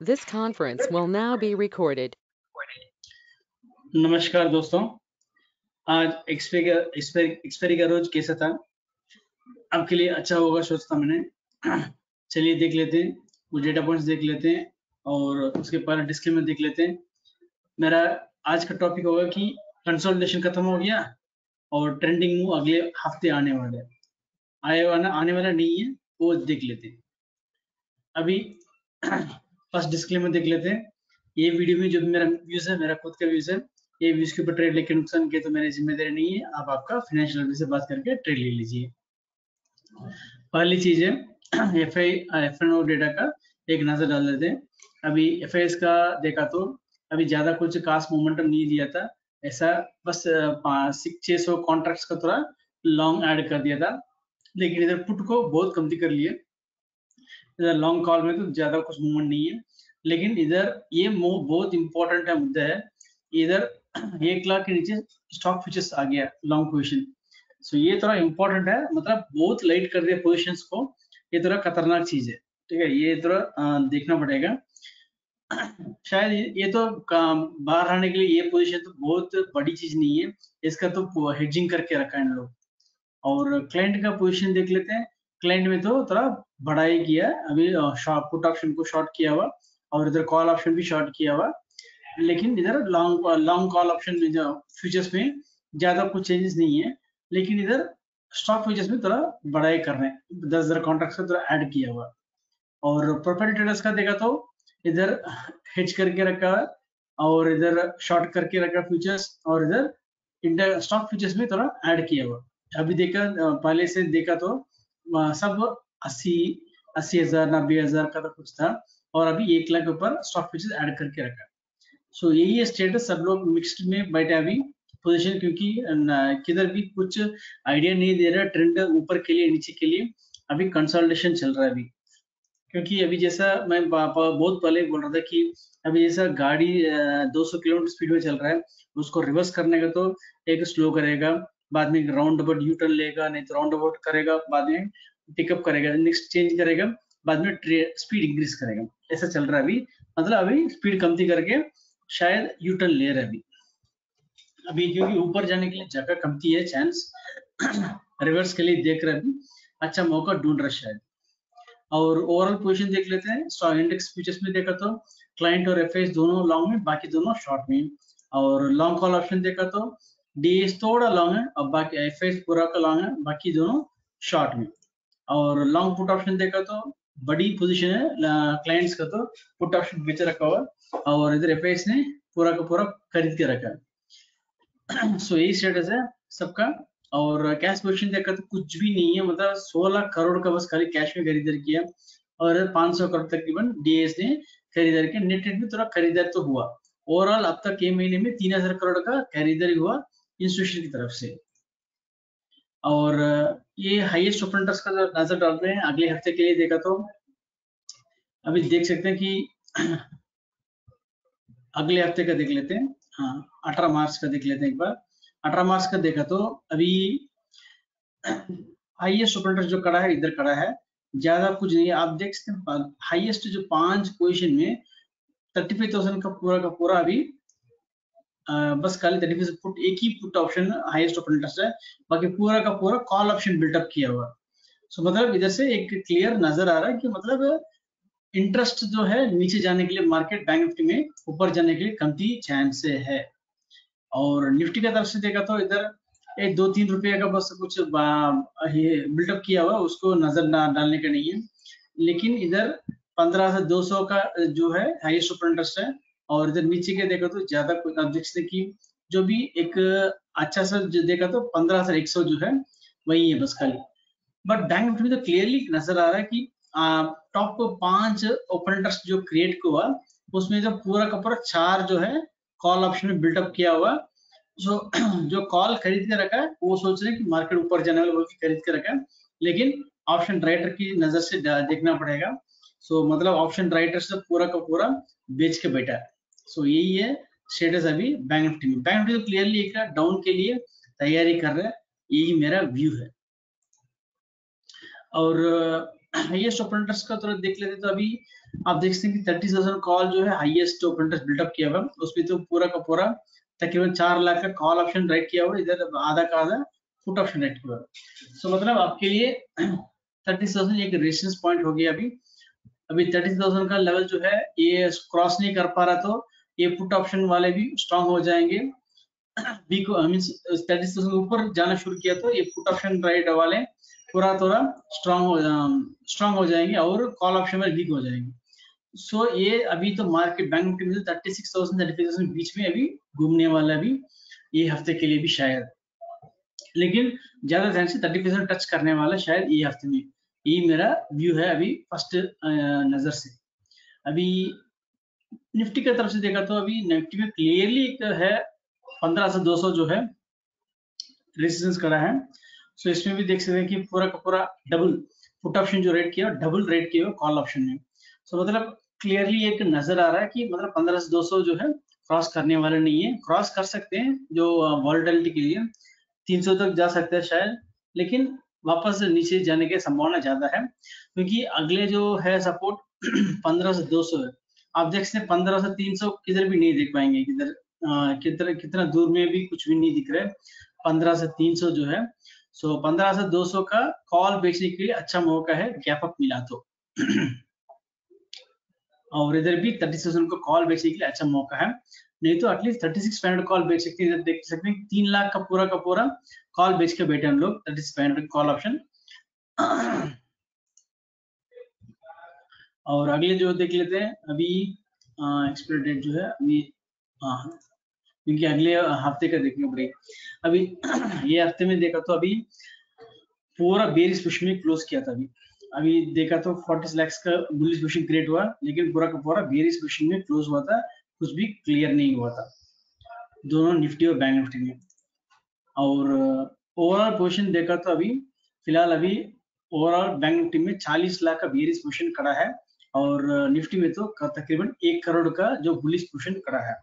This conference will now be recorded. नमस्कार दोस्तों। आज एक्सपेरी का रोज कैसा था? आपके लिए अच्छा होगा सोचता मैंने। चलिए देख लेते हैं। वो डेटा पॉइंट्स देख लेते हैं और उसके पहले डिस्क्लेमर देख लेते हैं। मेरा आज का टॉपिक होगा कि कंसोलिडेशन खत्म हो गया और ट्रेंडिंग मूव अगले हफ़्ते आने वाले। आए वाला, आने वाला नहीं है, वो देख लेते हैं। अभी फ़र्स्ट डिस्क्लेमर देख लेते हैं। ये वीडियो में जो मेरा व्यूज़ है, मेरा खुद का व्यूज़ है, ये व्यूज़ के ऊपर ट्रेड लेके नुकसान के तो मेरी ज़िम्मेदारी नहीं है। आप आपका फाइनेंशियल से बात करके ट्रेड ले लीजिए। पहली चीज़ है F I F N O data का एक नज़र डाल देते हैं। अभी एफ़ आई एस का देखा तो अभी ज़्यादा कुछ खास मोमेंटम नहीं दिया था। ऐसा बस छह सौ कॉन्ट्रैक्ट्स का थोड़ा लॉन्ग ऐड कर दिया था। लेकिन इधर पुट को बहुत कमती कर लिए। इधर लॉन्ग कॉल में तो ज़्यादा कुछ मूवमेंट नहीं है। लेकिन इधर ये मूव बहुत इंपॉर्टेंट है मुद्दा है। इधर एक लाख के नीचे स्टॉक फ्यूचर्स आ गया लॉन्ग पोजिशन सो ये थोड़ा इंपॉर्टेंट है। मतलब बहुत लाइट कर दिया पोजिशन को। ये थोड़ा खतरनाक चीज़ है। ठीक है? ये थोड़ा देखना पड़ेगा। शायद ये तो बाहर आने के लिए ये पोजीशन तो बहुत बड़ी चीज़ नहीं है। इसका तो हेजिंग करके रखा है इन लोग। और क्लाइंट का पोजीशन देख लेते हैं। क्लाइंट में तो थोड़ा बढ़ाई किया अभी पुट ऑप्शन को शॉर्ट किया हुआ और इधर कॉल ऑप्शन भी शॉर्ट किया हुआ। लेकिन इधर लॉन्ग लॉन्ग कॉल ऑप्शन में जो फ्यूचर्स में ज़्यादा कुछ चेंजेस नहीं है। लेकिन इधर स्टॉक फ्यूचर्स में थोड़ा बढ़ाई कर रहे हैं। दस हज़ार कॉन्ट्रैक्ट का थोड़ा ऐड किया हुआ। और प्रॉपर्टी ट्रेडर्स का देखा तो इधर हेज करके रखा है और इधर शॉर्ट करके रखा फ्यूचर्स और इधर स्टॉक फ्यूचर्स में थोड़ा ऐड किया हुआ। अभी देखा पहले से देखा तो सब अस्सी अस्सी हज़ार नब्बे हज़ार का तो कुछ था और अभी एक लाख ऊपर स्टॉक फ्यूचर्स ऐड करके रखा सो so, यही है स्टेटस सब लोग मिक्स्ड में बैठे अभी पोजीशन क्योंकि किधर भी कुछ आइडिया नहीं दे रहा ट्रेंड ऊपर के लिए नीचे के लिए अभी कंसोलिडेशन चल रहा है अभी। क्योंकि अभी जैसा मैं बहुत पहले बोल रहा था कि अभी जैसा गाड़ी 200 किलोमीटर स्पीड में चल रहा है उसको रिवर्स करने का तो एक स्लो करेगा। बाद में राउंड अबाउट यू टर्न लेगा, नहीं तो राउंड अबाउट करेगा, बाद में पिकअप करेगा नेक्स्ट चेंज करेगा, बाद में स्पीड इंक्रीज करेगा। ऐसा चल रहा है अभी। मतलब अभी स्पीड कमती करके शायद यू टर्न ले रहा अभी। अभी क्योंकि ऊपर जाने के लिए जगह कमती है चांस रिवर्स के लिए देख रहे अभी। अच्छा मौका ढूंढ रहा शायद। और ओवरऑल पोजीशन देख लेते हैं। स्टॉक इंडेक्स फ्यूचर्स में देखा तो क्लाइंट और एफएस दोनों लॉन्ग में, बाकी दोनों शॉर्ट में। और लॉन्ग कॉल ऑप्शन देखा तो डीएस थोड़ा लॉन्ग है और बाकी एफ़ पूरा का लॉन्ग है, बाकी दोनों शॉर्ट में। और लॉन्ग पुट ऑप्शन देखा तो बड़ी पोजीशन है क्लाइंट्स का तो पुट ऑप्शन बेच रखा हुआ और इधर एफ़ ने पूरा का पूरा खरीद के रखा है। सो यही स्टेटस है सबका। और कैश पोजिशन देखा तो कुछ भी नहीं है मतलब 16 करोड़ का बस खाली कैश में खरीदार किया और 500 करोड़ तकरीबन डीएस ने खरीदार किया नेट में थोड़ा खरीदार तो हुआ। ओवरऑल अब तक के महीने में तीन हज़ार करोड़ का खरीदारी हुआ। इंस्टीट्यूशन की तरफ़ से। और ये हाईएस्ट ओपनर्स का नज़र डाल रहे हैं। अगले हफ़्ते के लिए देखा तो अभी देख सकते हैं कि अगले हफ़्ते का देख लेते हैं। हाँ अठारह मार्च का देख लेते हैं एक बार। अठारह मार्च का देखा तो अभी हाईएस्ट ओपरेटर जो कड़ा है, इधर कड़ा है, ज़्यादा कुछ नहीं आप देख सकते हैं हाईएस्ट जो पाँच पोजिशन में थर्टी फाइव थाउज़ेंड का पूरा का पूरा अभी बस खाली थर्टी फाइव पुट एक ही पुट ऑप्शन हाईएस्ट ओपरेटर्स है। बाकी पूरा का पूरा कॉल ऑप्शन बिल्टअप किया हुआ। सो मतलब इधर से एक क्लियर नज़र आ रहा है कि मतलब इंटरेस्ट जो है नीचे जाने के लिए मार्केट बैंक निफ्टी में ऊपर जाने के लिए कमती चांस है। और निफ्टी का तरफ़ से देखा तो इधर एक दो तीन रुपए का बस कुछ बिल्डअप किया हुआ उसको नज़र ना डालने का नहीं है। लेकिन इधर पंद्रह से दो सौ का जो है हाईएस्ट ओपन इंटरेस्ट है और इधर नीचे के देखा तो ज़्यादा कुछ आप देख सकते कि। जो भी एक अच्छा सा जो देखा तो पंद्रह से, एक सौ जो है, वही है बस खाली। बट बैंक निफ्टी में तो क्लियरली नज़र आ रहा है कि टॉप पाँच ओपन इंटरेस्ट जो क्रिएट हुआ, उसमें जो पूरा का पूरा चार जो है कॉल ऑप्शन में बिल्टअप किया हुआ। जो जो कॉल खरीद के रखा है, वो सोच रहे हैं कि मार्केट ऊपर जाने वाले वो खरीद के रखा है। लेकिन ऑप्शन राइटर की नज़र से देखना पड़ेगा। सो मतलब ऑप्शन राइटर से पूरा का पूरा बेच के बैठा है। सो यही है स्टेटस अभी बैंक निफ्टी में। बैंक निफ्टी तो क्लियरली एक डाउन के लिए तैयारी कर रहा है। यही मेरा व्यू है। और हाईएस्ट इंटरेस्ट का तुरंत देख लेते तो अभी आप देख सकते हैं कि थर्टी थाउज़ेंड कॉल जो है हाईएस्ट इंटरेस्ट बिल्डअप किया हुआ उसमें तो पूरा का पूरा तकरीबन चार लाख का कॉल ऑप्शन राइट किया हुआ इधर आधा का आधा फुट ऑप्शन राइट किया हुआ सो मतलब आपके लिए थर्टी थाउज़ेंड एक रेजिस्टेंस पॉइंट हो गया अभी। अभी थर्टी थाउज़ेंड का लेवल जो है ये क्रॉस नहीं कर पा रहा तो ये पुट ऑप्शन वाले भी स्ट्रांग हो जाएँगे। बी को मीन थर्टी थाउज़ेंड ऊपर जाना शुरू किया तो ये पुट ऑप्शन राइट वाले पूरा थोड़ा स्ट्रांग हो स्ट्रांग हो जाएँगे और कॉल ऑप्शन में वीक हो जाएँगे। सो so, ये अभी तो मार्केट बैंक निफ्टी में thirty six thousand thirty thousand बीच में अभी घूमने वाला अभी ये हफ़्ते के लिए भी शायद। लेकिन ज़्यादा ध्यान से थर्टी परसेंट टच करने वाला शायद ये हफ़्ते में। ये मेरा व्यू है अभी फ़र्स्ट नज़र से। अभी निफ्टी की तरफ़ से देखा तो अभी निफ्टी में क्लियरली एक है पंद्रह से दो सौ जो है रेजिस्टेंस करा है। सो so, इसमें भी देख सकते हैं कि पूरा का पूरा डबल पुट ऑप्शन जो रेट किया डबल रेट किया कॉल ऑप्शन में। सो so, मतलब क्लियरली एक नज़र आ रहा है कि मतलब पंद्रह से दो सौ जो है क्रॉस करने वाले नहीं है। क्रॉस कर सकते हैं जो वॉलिटिलिटी के लिए। तीन सौ तक जा सकते हैं शायद लेकिन वापस नीचे जाने की संभावना ज़्यादा है। क्योंकि अगले जो है सपोर्ट पंद्रह से दो सौ है। सकते हैं पंद्रह से तीन सौ किधर भी नहीं देख पाएँगे, किधर कितना कितना दूर में भी कुछ भी नहीं दिख रहा है। पंद्रह से तीन सौ जो है, सो पंद्रह से दो सौ का कॉल बेचने के लिए अच्छा मौका है गैप अप मिला तो। और इधर भी थर्टी थाउज़ेंड को कॉल बेचने के लिए अच्छा मौका है। नहीं तो at least thirty six five call बेच सकते हैं, देख सकते हैं तीन लाख का पूरा का पूरा कॉल बेच के बैठे हम लोग थर्टी सिक्स कॉल ऑप्शन और अगले जो देख लेते हैं, अभी एक्सपायरी डेट जो है, अभी हाँ क्योंकि अगले हफ़्ते का देखने पड़ेगा। अभी, ये हफ़्ते में देखा तो अभी पूरा बेरिस पुश में क्लोज किया था अभी। अभी देखा तो 40 लाख का बुलिश पुशिंग क्रिएट हुआ, लेकिन पूरा का पूरा बेरिस पुशिंग में क्लोज हुआ था, कुछ भी क्लियर नहीं हुआ था। दोनों निफ्टी और बैंक निफ्टी में। और ओवरऑल पोजिशन देखा तो अभी, फ़िलहाल अभी ओवरऑल बैंक निफ्टी में 40 लाख का बेरिस पोजिशन खड़ा है। और निफ्टी में तो तकरीबन एक करोड़ का जो बुलिश पोजिशन करा है।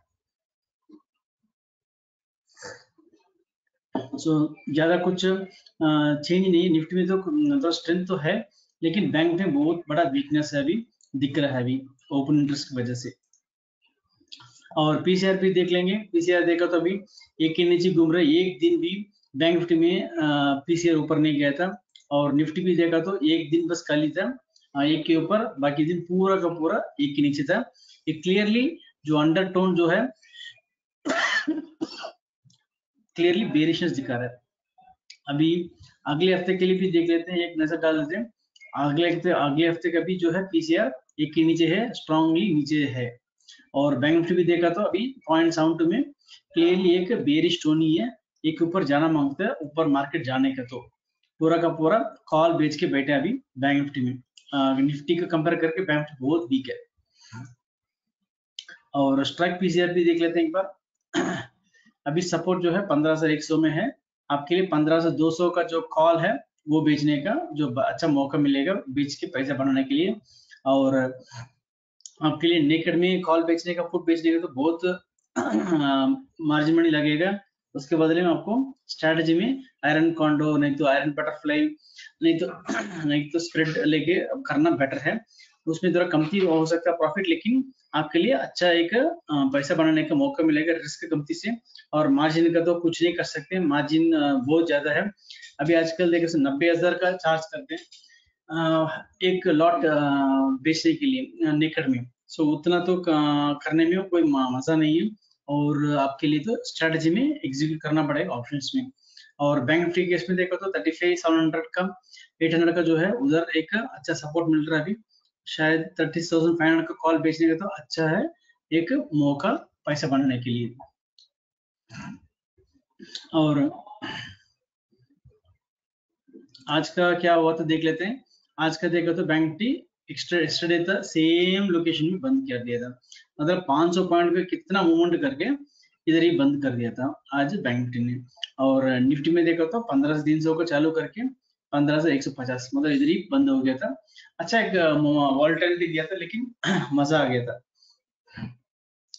सो so, ज़्यादा कुछ चेंज नहीं। निफ्टी में तो मतलब स्ट्रेंथ तो है लेकिन बैंक में बहुत बड़ा वीकनेस है अभी दिख रहा है अभी ओपन इंटरेस्ट की वजह से। और पीसीआर भी देख लेंगे। पीसीआर देखा तो अभी एक के नीचे घूम रहे एक दिन भी बैंक निफ्टी में पीसीआर ऊपर नहीं गया था। और निफ्टी भी देखा तो एक दिन बस खाली था। एक के ऊपर, बाकी दिन पूरा का पूरा एक के नीचे था। ये क्लियरली जो अंडरटोन जो है क्लियरली बेरिशनेस दिखा रहा है। अभी अगले हफ़्ते के लिए भी देख लेते हैं, एक नज़र डाल देते हैं। अगले हफ़्ते अगले हफ़्ते का भी जो है पीसीआर एक के नीचे है स्ट्रांगली नीचे है। और बैंक निफ्टी भी देखा तो अभी पॉइंट साउंड में क्लियरली एक बेरिश टोन ही है। एक ऊपर जाना माँगता है, ऊपर मार्केट जाने का तो। पूरा का पूरा कॉल बेच के बैठे अभी बैंक निफ्टी में। निफ्टी का कंपेयर करके बैंक बहुत वीक है। और स्ट्राइक पीसीआर भी देख लेते हैं एक बार। अभी सपोर्ट जो है पंद्रह से एक सौ में है। आपके लिए पंद्रह से दो सौ का जो कॉल है, वो बेचने का जो अच्छा मौका मिलेगा बेच के पैसा बनाने के लिए। और आपके लिए नेकड में कॉल बेचने का फुट बेचने का तो बहुत मार्जिन मनी लगेगा। उसके बदले में आपको स्ट्रेटजी में आयरन कॉन्डो नहीं तो आयरन बटरफ्लाई नहीं तो नहीं तो स्प्रेड लेके करना बेटर है। उसमें थोड़ा कमती हो सकता है प्रॉफिट लेकिन आपके लिए अच्छा एक पैसा बनाने का मौका मिलेगा रिस्क कमती से। और मार्जिन का तो कुछ नहीं कर सकते मार्जिन बहुत ज़्यादा है। अभी आजकल देखिए नब्बे हज़ार का चार्ज करते हैं। एक लॉट बेचने के लिए नेकर में। सो उतना तो करने में कोई मज़ा नहीं है। और आपके लिए तो स्ट्रेटजी में एग्जीक्यूट करना पड़ेगा ऑप्शंस में। और बैंक निफ्टी केस में देखो तो थर्टी फाइव सेवन हंड्रेड का एट हंड्रेड का जो है, उधर एक अच्छा सपोर्ट मिल रहा है अभी। शायद थर्टी थाउज़ेंड फाइव हंड्रेड का कॉल बेचने का तो अच्छा है एक मौका पैसा बनाने के लिए। और आज का क्या हुआ तो देख लेते हैं। आज का देखा तो बैंक टी एक्स्ट्रा था सेम लोकेशन में बंद कर दिया था। मतलब 500 पॉइंट पे कितना मूवमेंट करके इधर ही बंद कर दिया था आज बैंक निफ्टी ने। और निफ्टी में देखा तो पंद्रह तीन सौ को चालू करके पंद्रह से एक सौ पचास मतलब इधर ही बंद हो गया था। अच्छा एक वॉल्टिलिटी दिया था लेकिन मज़ा आ गया था।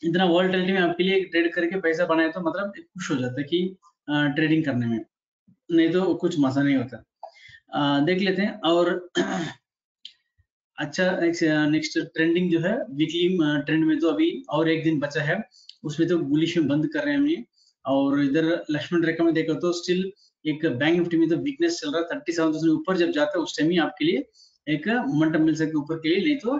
इतना वॉल्टिलिटी में आपके लिए ट्रेड करके पैसा बनाया तो मतलब खुश हो जाता कि ट्रेडिंग करने में। नहीं तो कुछ मज़ा नहीं होता। आ, देख लेते हैं और अच्छा नेक्स्ट ट्रेंडिंग जो है वीकली ट्रेंड में तो अभी और एक दिन बचा है। उसमें तो बुलिश में बंद कर रहे हैं हम और इधर लक्ष्मण रेखा में देखो तो स्टिल एक बैंक निफ्टी में तो वीकनेस चल रहा है। थर्टी सेवन थाउज़ेंड ऊपर जब जाता है, उस टाइम ही आपके लिए एक मोमेंटम मिल सकता है ऊपर के लिए। नहीं तो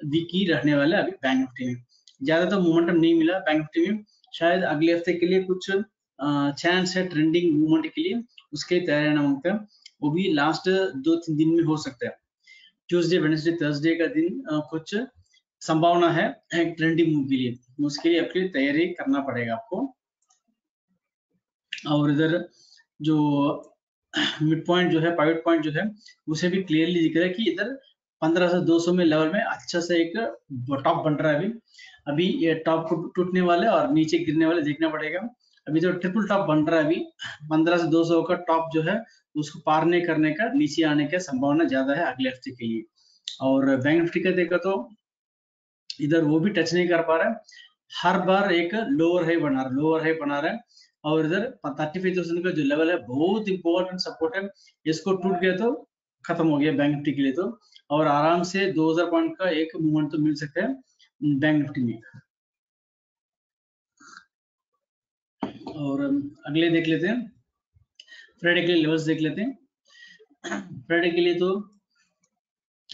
वीक ही रहने वाला है अभी बैंक निफ्टी में। ज़्यादा तो मोमेंटम नहीं मिला बैंक निफ्टी में। शायद अगले हफ़्ते के लिए कुछ चांस है ट्रेंडिंग मूवमेंट के लिए। उसके तैयार रहना माँगता है। वो भी लास्ट दो तीन दिन में हो सकता है। ट्यूसडे वेडनेसडे थर्सडे का दिन कुछ संभावना है, एक ट्रेंडिंग मूव के लिए। उसके लिए आपके तैयारी करना पड़ेगा आपको। और इधर जो मिड पॉइंट जो है प्राइवेट पॉइंट जो है, उसे भी क्लियरली दिख रहा है कि इधर पंद्रह से दो सौ में लेवल में अच्छा से एक टॉप बन रहा है अभी। अभी ये टॉप को टूटने वाले और नीचे गिरने वाले देखना पड़ेगा। अभी तो ट्रिपल टॉप बन रहा है अभी। पंद्रह से दो सौ का टॉप जो है उसको पार नहीं करने का, नीचे आने का संभावना ज़्यादा है अगले हफ़्ते के लिए। और बैंक निफ्टी का देखा तो इधर वो भी टच नहीं कर पा रहा है। हर बार एक लोअर हाई बना रहा है लोअर हाई बना रहा है। और इधर थर्टी फाइव थाउज़ेंड का जो लेवल है, बहुत इंपॉर्टेंट सपोर्ट है। इसको टूट गया तो खत्म हो गया बैंक निफ्टी के लिए तो। और आराम से 2000 पॉइंट का एक मूवमेंट तो मिल सकता है बैंक निफ्टी में। और अगले देख लेते हैं। फ्राइडे के लिए लेवल्स देख लेते हैं। फ्राइडे के लिए तो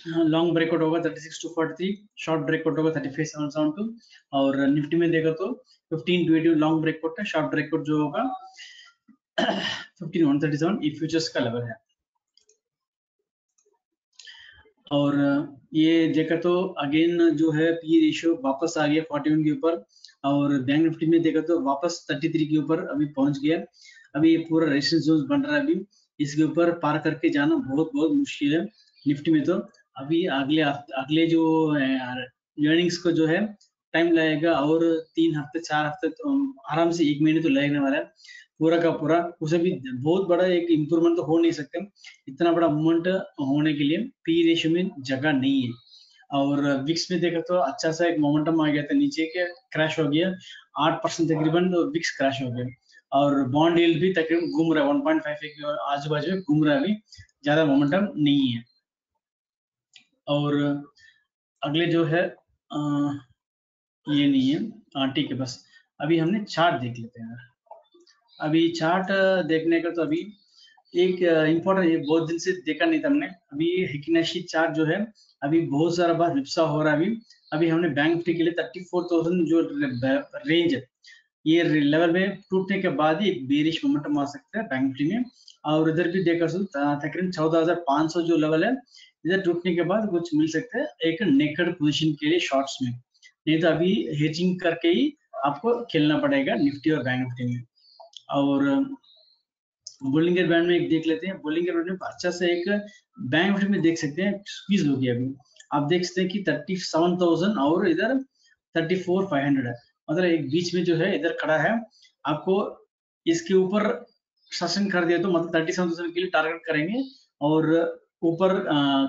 लॉन्ग ब्रेकआउट होगा 36 टू 43 शॉर्ट ब्रेकआउट होगा 35772 और निफ्टी में देखा तो 15 टू 80 लॉन्ग ब्रेकआउट है शॉर्ट ब्रेकआउट जो होगा 15137 ये फ्यूचर्स का लेवल है। और, ये देखा तो अगेन जो है पी रेशियो वापस आ गया 41 के ऊपर और बैंक निफ्टी में देखा तो वापस 33 के ऊपर अभी पहुँच गया। अभी ये पूरा रेजिस्टेंस जोन बन रहा है अभी। इसके ऊपर पार करके जाना बहुत बहुत मुश्किल है निफ्टी में तो। अभी अगले अगले जो अर्निंग्स को जो है टाइम लगेगा और तीन हफ़्ते, चार हफ़्ते तो आराम से एक महीने तो लगने वाला है पूरा का पूरा, उसे भी बहुत बड़ा एक इम्प्रूवमेंट तो हो नहीं सकते। इतना बड़ा मूवमेंट होने के लिए पी रेशियो में जगह नहीं है। और विक्स में देखा तो अच्छा सा एक मोमेंटम आ गया था नीचे के क्रैश हो गया। आठ परसेंट तकरीबन तो विक्स क्रैश हो गया। और बॉन्ड यील्ड भी तकरीबन घूम रहा है वन पॉइंट फाइव के आजू बाजू घूम रहा है अभी। ज़्यादा मोमेंटम नहीं है। और अगले जो है आ, ये नहीं है। हाँ ठीक है बस। अभी हमने चार्ट देख लेते हैं अभी चार्ट देखने का तो अभी एक इम्पोर्टेंट ये बहुत दिन से देखा नहीं था हमने। अभी हिकनेशी चार्ट जो है अभी बहुत सारा बार विपसा हो रहा है अभी। अभी हमने बैंक निफ्टी के लिए थर्टी फोर थाउज़ेंड जो रेंज है ये लेवल में टूटने के बाद ही एक बेरिश मोमेंटम आ सकता है बैंक निफ्टी में। और इधर भी देखा तकरीबन चौदह हज़ार पाँच सौ जो लेवल है, इधर टूटने के बाद कुछ मिल सकता है एक नेकड पोजिशन के लिए शॉर्ट्स में। नहीं तो अभी हेजिंग करके ही आपको खेलना पड़ेगा निफ्टी और बैंक निफ्टी में। और बोलिंगर बैंड में एक देख लेते हैं। बोलिंगर बैंड में अच्छा से एक बैंक निफ्टी में देख सकते हैं। स्क्वीज हो गया अभी। आप देख सकते हैं कि थर्टी सेवन थाउज़ेंड और इधर थर्टी फोर फाइव हंड्रेड है। मतलब एक बीच में जो है, इधर खड़ा है। आपको इसके ऊपर शासन कर दिया तो मतलब थर्टी सेवन थाउज़ेंड के लिए टारगेट करेंगे और ऊपर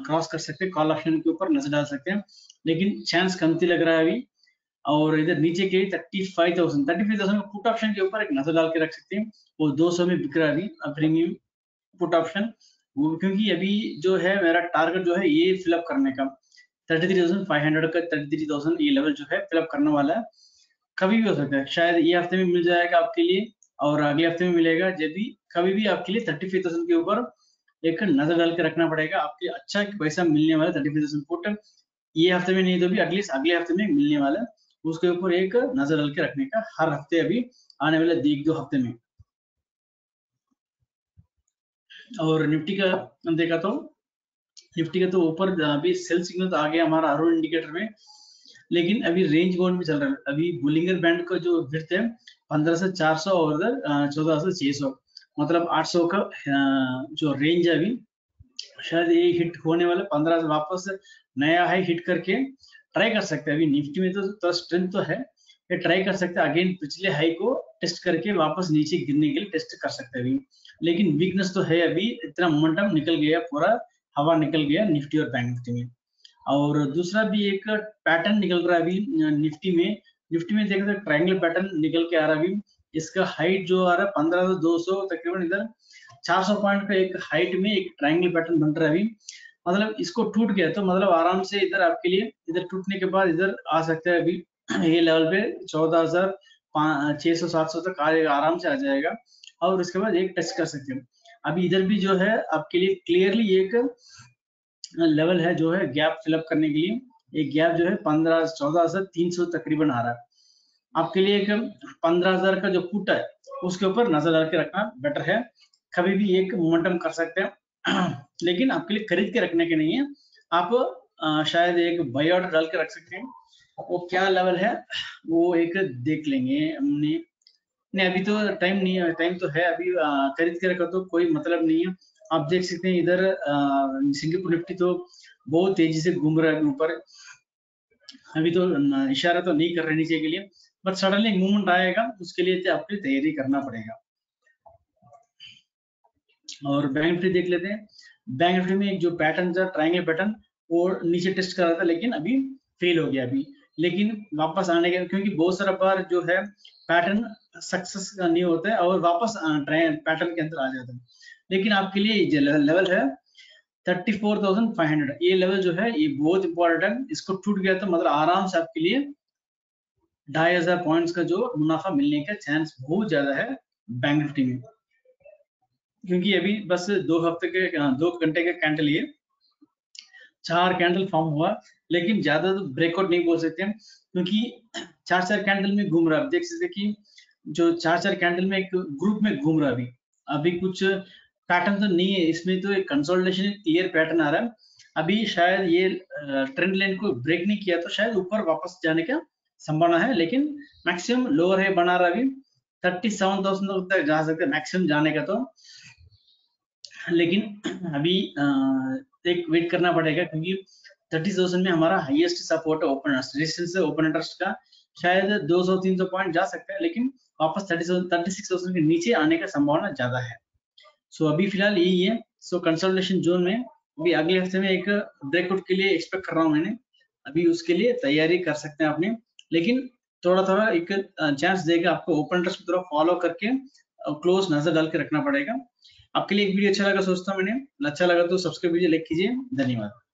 क्रॉस कर सकते हैं कॉल ऑप्शन के ऊपर नज़र डाल सकते हैं। लेकिन चांस कमती लग रहा है अभी। और इधर नीचे के thirty five thousand thirty five thousand put option के ऊपर एक नज़र डाल के रख सकते हैं। वो दो सौ में बिक रहा है प्रीमियम पुट ऑप्शन वो क्योंकि अभी जो है, मेरा टारगेट जो है, ये फिलअप करने का। Thirty three thousand five hundred का थर्टी थ्री थाउज़ेंड ये लेवल जो है फिलअप करने वाला है। कभी भी हो सकता है। शायद ये हफ़्ते में मिल जाएगा आपके लिए और अगले हफ़्ते में मिलेगा, जब भी, कभी भी आपके लिए थर्टी फाइव थाउज़ेंड के ऊपर एक नज़र डाल के रखना पड़ेगा। आपके अच्छा पैसा मिलने वाला थर्टी फाइव थाउज़ेंड पुट ये हफ़्ते में नहीं तो भी एटलीस्ट अगले हफ़्ते में मिलने वाला। उसके ऊपर एक नज़र डाल के रखने का हर हफ़्ते अभी आने वाले एक, दो हफ़्ते में। और निफ्टी का देखा तो निफ्टी का तो ऊपर अभी सेल सिग्नल तो आ गया हमारा आरो इंडिकेटर में। लेकिन अभी रेंज बोन में चल रहा है। अभी बुलिंगर बैंड का जो विर्थ है पंद्रह से चार सौ और चौदह से छह सौ। मतलब आठ सौ का जो रेंज है अभी शायद ये हिट होने वाले पंद्रह से वापस नया हाई हिट करके ट्राई कर सकते हैं। अभी निफ्टी में तो, तो स्ट्रेंथ तो है। ये ट्राई कर सकते हैं। अगेन पिछले हाई को टेस्ट करके वापस नीचे गिरने के लिए टेस्ट कर सकते हैं अभी। लेकिन वीकनेस तो है अभी इतना मोमेंटम निकल गया पूरा हवा निकल गया निफ्टी और बैंक निफ्टी में। और दूसरा भी एक पैटर्न निकल रहा है अभी निफ्टी में। निफ्टी में देखा तो ट्रायंगल पैटर्न निकल के आ रहा है अभी। इसका हाइट जो आ रहा है पंद्रह से दो सौ तकरीबन इधर 400 पॉइंट का एक हाइट में एक ट्रायंगल पैटर्न बन रहा है अभी। मतलब इसको टूट गया तो मतलब आराम से इधर आपके लिए, इधर टूटने के बाद इधर आ सकता है अभी। ये लेवल पे चौदह हज़ार छह सौ, सात सौ तक आराम से आ जाएगा। और उसके बाद एक टच कर सकते हैं। अभी इधर भी जो है, आपके लिए क्लियरली एक लेवल है जो है गैप फिलअप करने के लिए, एक गैप जो है पंद्रह, चौदह हज़ार तीन सौ तकरीबन आ रहा है। आपके लिए एक पंद्रह हज़ार का जो पुट है, उसके ऊपर नज़र डाल के रखना बेटर है। कभी भी एक मोमेंटम कर सकते हैं। लेकिन आपके लिए खरीद के रखने के नहीं है। आप शायद एक बाई ऑर्डर डाल के रख सकते हैं। वो क्या लेवल है, वो एक देख लेंगे हमने। नहीं, अभी तो टाइम नहीं है टाइम तो है। अभी खरीद के रखा तो कोई मतलब नहीं है। आप देख सकते हैं इधर सिंगापुर निफ्टी तो बहुत तेज़ी से घूम रहा है ऊपर। अभी तो इशारा तो नहीं कर रहे नीचे के लिए बट सडनली मूवमेंट आएगा, उसके लिए तो आपको तैयारी करना पड़ेगा। और बैंक निफ्टी देख लेते हैं। बैंक निफ्टी में जो पैटर्न था ट्राइंगल पैटर्न वो नीचे टेस्ट कर रहा था, लेकिन अभी फेल हो गया अभी। लेकिन वापस आने के, क्योंकि बहुत सारा बार जो है पैटर्न सक्सेस नहीं होता है, और वापस पैटर्न के अंदर आ जाता है। लेकिन आपके लिए जो लेवल है thirty four thousand five hundred ये लेवल जो है, ये बहुत इंपॉर्टेंट है। इसको टूट गया तो मतलब आराम से आपके लिए ढाई हज़ार पॉइंट्स का जो मुनाफा मिलने का चांस बहुत ज़्यादा है बैंक निफ्टी में। क्योंकि अभी बस दो हफ़्ते के दो घंटे के कैंडल ये, चार कैंडल फॉर्म हुआ, लेकिन ज़्यादा तो ब्रेकआउट नहीं बोल सकते क्योंकि चार चार कैंडल में घूम रहा है। देख सकते कि जो चार चार कैंडल में एक ग्रुप में घूम रहा है अभी। अभी कुछ पैटर्न तो नहीं है, इसमें तो एक कंसोलिडेशन क्लियर पैटर्न आ रहा है। अभी शायद ये ट्रेंड लाइन को ब्रेक नहीं किया तो शायद ऊपर वापस जाने का संभावना है, लेकिन मैक्सिमम लोअर है, बना रहा अभी। थर्टी सेवन थाउज़ेंड तक जा सकते हैं मैक्सिमम जाने का तो। लेकिन अभी एक वेट करना पड़ेगा क्योंकि थर्टी थाउज़ेंड में हमारा हाईएस्ट सपोर्ट है ओपन रेजिस्टेंस है ओपन इंटरेस्ट का। शायद 200-300 पॉइंट जा सकता है, लेकिन वापस थर्टी थर्टी सिक्स थाउज़ेंड के नीचे आने का संभावना ज़्यादा है। सो so, अभी फ़िलहाल यही है। सो कंसल्टेशन जोन में अभी अगले हफ़्ते में एक ब्रेकआउट के लिए एक्सपेक्ट कर रहा हूँ मैंने। अभी उसके लिए तैयारी कर सकते हैं आपने। लेकिन थोड़ा थोड़ा एक चांस देगा आपको ओपन इंटरेस्ट थोड़ा फॉलो करके क्लोज नज़र डाल के रखना पड़ेगा। आपके लिए एक वीडियो अच्छा लगा सोचता मैंने। अच्छा लगा तो सब्सक्राइब कीजिए लाइक कीजिए। धन्यवाद।